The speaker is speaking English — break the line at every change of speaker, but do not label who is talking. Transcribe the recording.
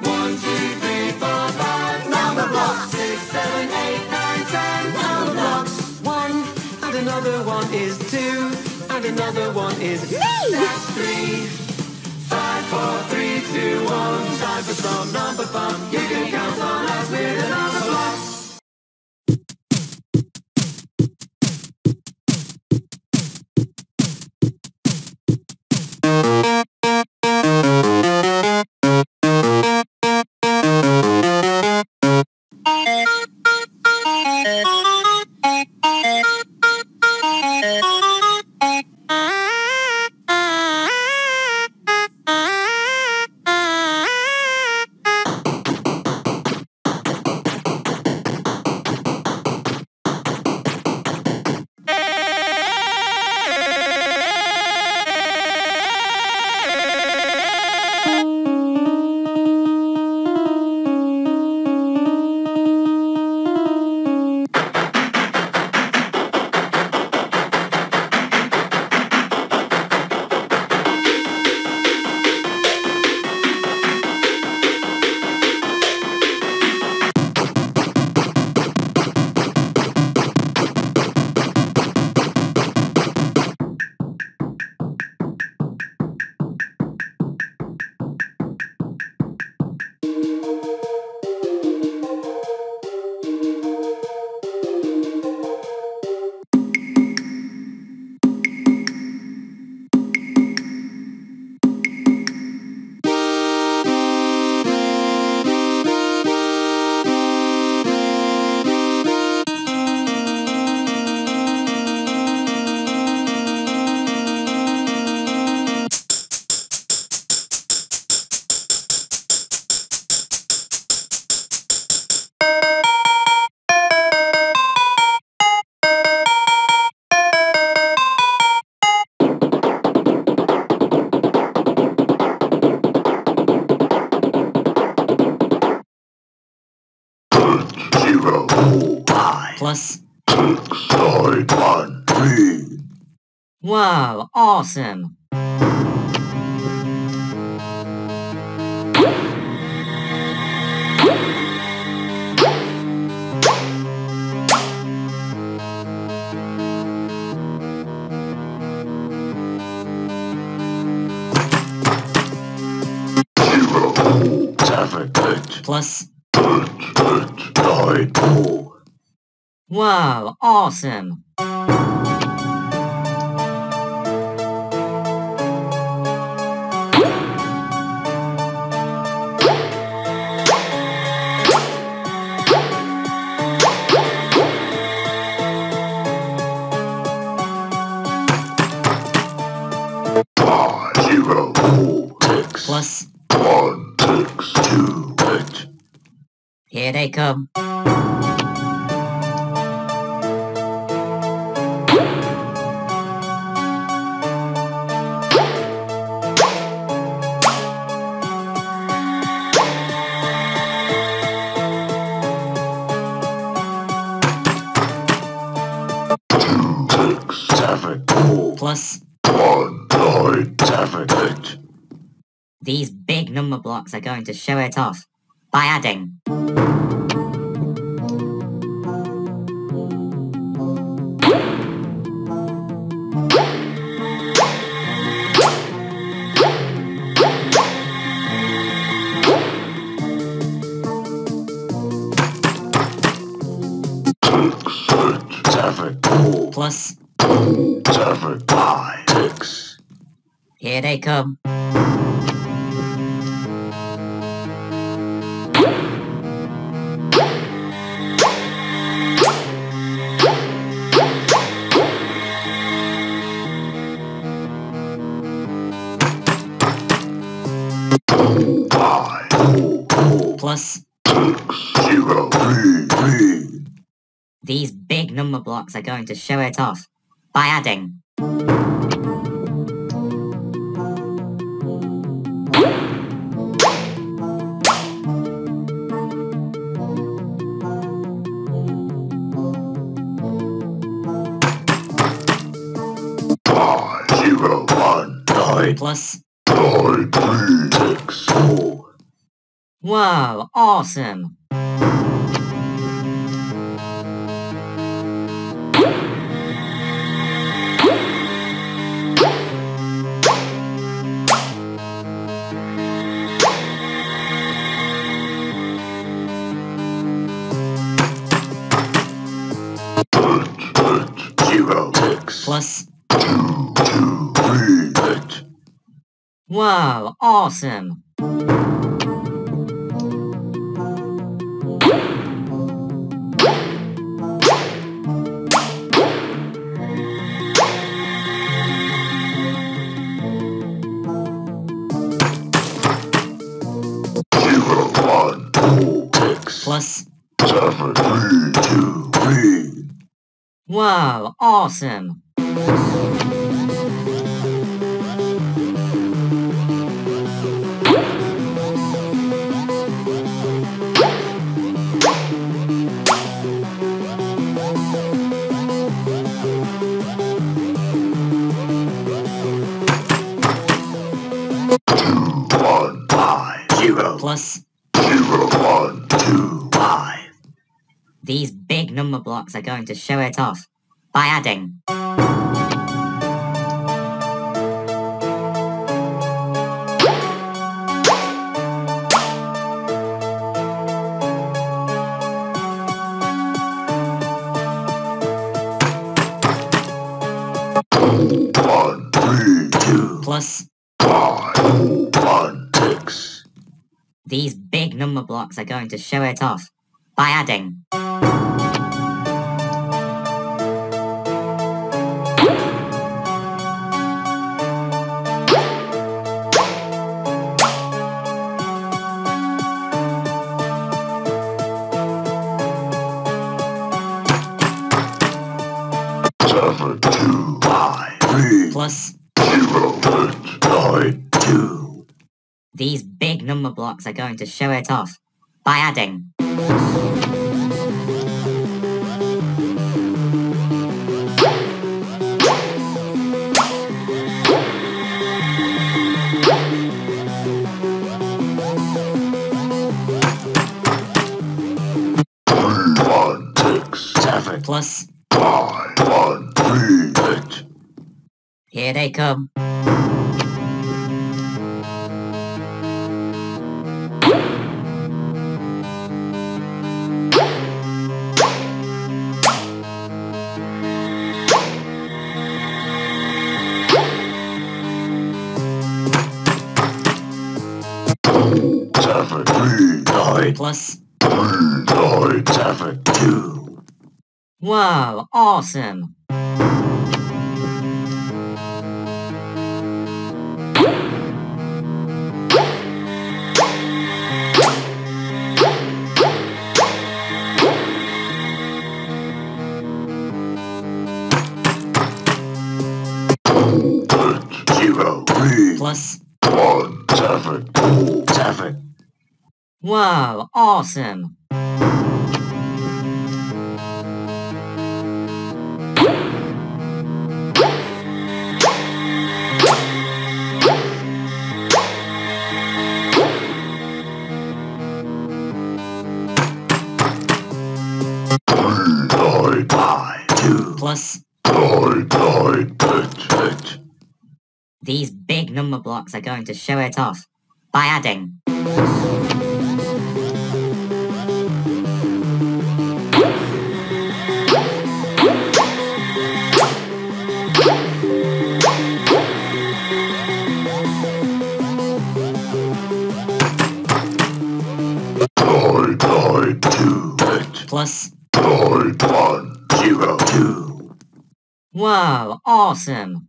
One, two, three, four, five. Number blocks. Six, seven, eight, nine, ten. Number blocks. One, and another one is two, and another one is me. That's three. Five, four, three, two, one. Time for some number fun. You can count on us with
whoa, awesome! Plus, whoa, awesome! Here they.
Two six seven four
Plus,
one nine seven eight.
these big number blocks are going to show it off by adding.
Six eight seven four
Plus,
seven five six.
here they come.
Four
Plus,
six zero three three.
these big number blocks are going to show it off by adding.
Five zero one nine
Plus,
nine three six four.
Whoa, awesome!
Hit, hit, zero, six,
Plus,
two, two, three, hit,
whoa, awesome!
Three, two, three,
whoa, awesome!
one, five, zero,
Plus,
zero, one, two, five,
these big number blocks are going to show it off by adding. These big number blocks are going to show it off by adding are going to show it off by adding.
Three, one, six, seven,
plus.
Five, one, three, hit,
here they come plus
nine, seven, two,
whoa, awesome! Whoa, awesome! these big number blocks are going to show it off by adding plus
nine, one, zero, two,
whoa, awesome!